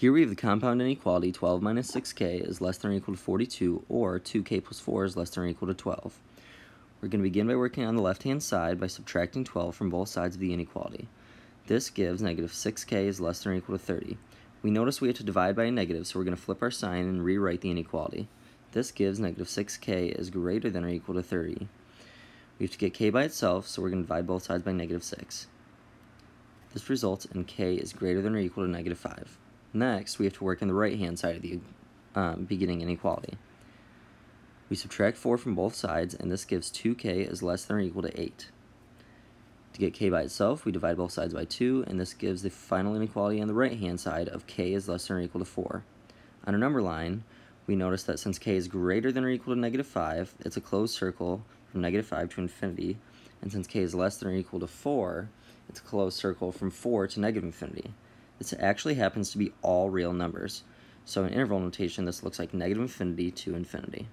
Here we have the compound inequality 12 minus 6k is less than or equal to 42, or 2k plus 4 is less than or equal to 12. We're going to begin by working on the left-hand side by subtracting 12 from both sides of the inequality. This gives negative 6k is less than or equal to 30. We notice we have to divide by a negative, so we're going to flip our sign and rewrite the inequality. This gives negative 6k is greater than or equal to 30. We have to get k by itself, so we're going to divide both sides by negative 6. This results in k is greater than or equal to negative 5. Next, we have to work on the right-hand side of the um, beginning inequality. We subtract 4 from both sides, and this gives 2k is less than or equal to 8. To get k by itself, we divide both sides by 2, and this gives the final inequality on the right-hand side of k is less than or equal to 4. On our number line, we notice that since k is greater than or equal to negative 5, it's a closed circle from negative 5 to infinity, and since k is less than or equal to 4, it's a closed circle from 4 to negative infinity. This actually happens to be all real numbers. So in interval notation, this looks like negative infinity to infinity.